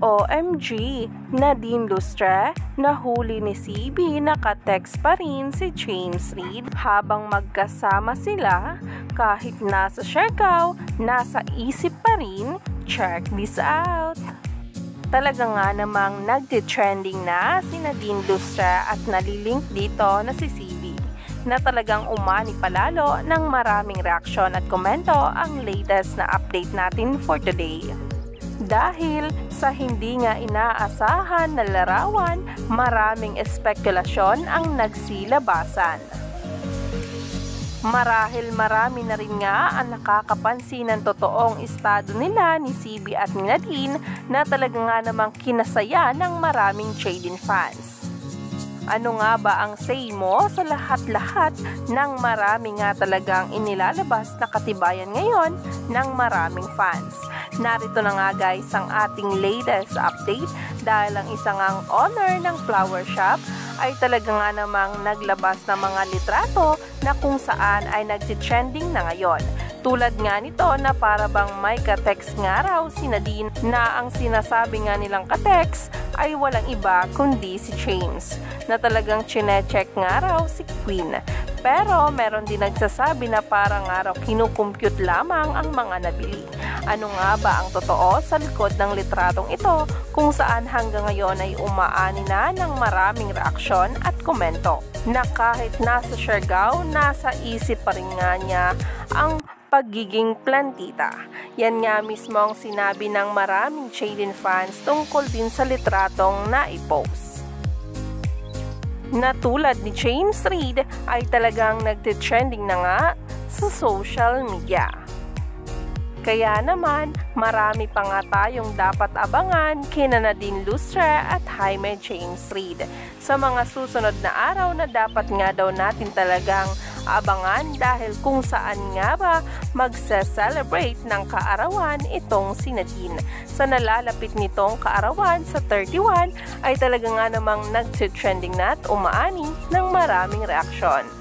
OMG, Nadine Lustre, nahuli ni CB nakatext pa rin si James Reid habang magkasama sila kahit nasa Siargao, nasa isip pa rin, check this out. Talaga nga namang nagde-trending na si Nadine Lustre at nalilink dito na si CB na talagang umani palalo ng maraming reaksyon at komento ang latest na update natin for today. Dahil sa hindi nga inaasahan na larawan, maraming espekulasyon ang nagsilabasan. Marahil marami na rin nga ang nakakapansin ng totoong estado nila ni CB at ni Nadine na talaga nga namang kinasaya ng maraming Jaden fans. Ano nga ba ang say mo sa lahat-lahat ng marami nga talagang inilalabas na katibayan ngayon ng maraming fans? Narito na nga guys ang ating latest update dahil ang isang ang owner ng flower shop ay talaga nga namang naglabas ng mga litrato na kung saan ay nagti-trending na ngayon. Tulad nga nito na para bang may katext nga raw si Nadine na ang sinasabi nga nilang katext ay walang iba kundi si James na talagang chinecheck nga raw si Queen. Pero meron din nagsasabi na parang nga raw kinukumpute lamang ang mga nabili. Ano nga ba ang totoo sa likod ng litratong ito kung saan hanggang ngayon ay umaani na ng maraming reaksyon at komento na kahit nasa Siargao, nasa isip pa rin nga niya ang pagiging plantita. Yan nga mismo ang sinabi ng maraming Jaden fans tungkol din sa litratong na-post. Na tulad ni James Reid ay talagang nagte-trending na nga sa social media. Kaya naman, marami pa nga tayong dapat abangan kina Nadine Lustre at Jaime James Reid sa mga susunod na araw na dapat nga daw natin talagang abangan dahil kung saan nga ba magse-celebrate ng kaarawan itong si Nadine. Sa nalalapit nitong kaarawan sa 31 ay talaga nga namang nag-trending na at umaani ng maraming reaksyon.